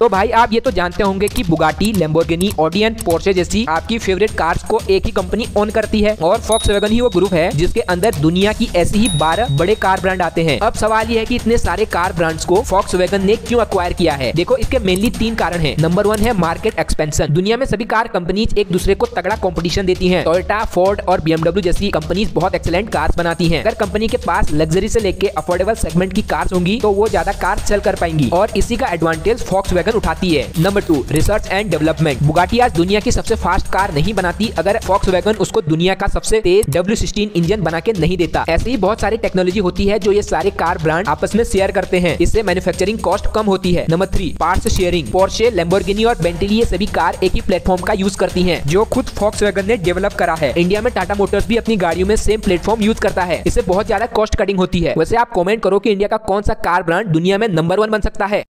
तो भाई, आप ये तो जानते होंगे कि बुगाटी लेम्बोर्गिनी ऑडियन पोर्शे जैसी आपकी फेवरेट कार्स को एक ही कंपनी ओन करती है और फॉक्स वैगन ही वो ग्रुप है जिसके अंदर दुनिया की ऐसी ही बारह बड़े कार ब्रांड आते हैं। अब सवाल ये है कि इतने सारे कार ब्रांड्स को फॉक्स वैगन ने क्यों अक्वायर किया है? देखो, इसके मेनली तीन कारण है। नंबर वन है मार्केट एक्सपेंशन दुनिया में सभी कार कंपनीज़ एक दूसरे को तगड़ा कॉम्पिटिशन देती है। टोयोटा फोर्ड और बीएमडब्ल्यू जैसी कंपनीज़ बहुत एक्सलेंट कार्स बनाती है। अगर कंपनी के पास लग्जरी से लेके अफोर्डेबल सेगमेंट की कार्स होंगी तो वो ज़्यादा कार सेल कर पाएँगी। और इसी का एडवांटेज फॉक्स वैगन उठाती है। Number two research and development Bugatti आज दुनिया की सबसे फास्ट कार नहीं बनाती, अगर फॉक्स वैगन उसको दुनिया का सबसे तेज डब्ल्यू इंजन बना के नहीं देता। ऐसे ही बहुत सारी टेक्नोलॉजी होती है जो ये सारे कार ब्रांड आपस में शेयर करते हैं। इससे मैन्युफैक्चरिंग कॉस्ट कम होती है। Number three part sharing Porsche Lamborghini और बेंटली ये सभी कार एक ही प्लेटफॉर्म का यूज़ करती है, जो खुद फॉक्स ने डेवलप करा है। इंडिया में टाटा मोटर्स भी अपनी गाड़ियों में सेम प्लेटफॉर्म यूज़ करता है। इससे बहुत ज़्यादा कॉस्ट कटिंग होती है। वैसे आप कॉमेंट करो की इंडिया का कौन सा कार ब्रांड दुनिया में नंबर वन बन सकता है।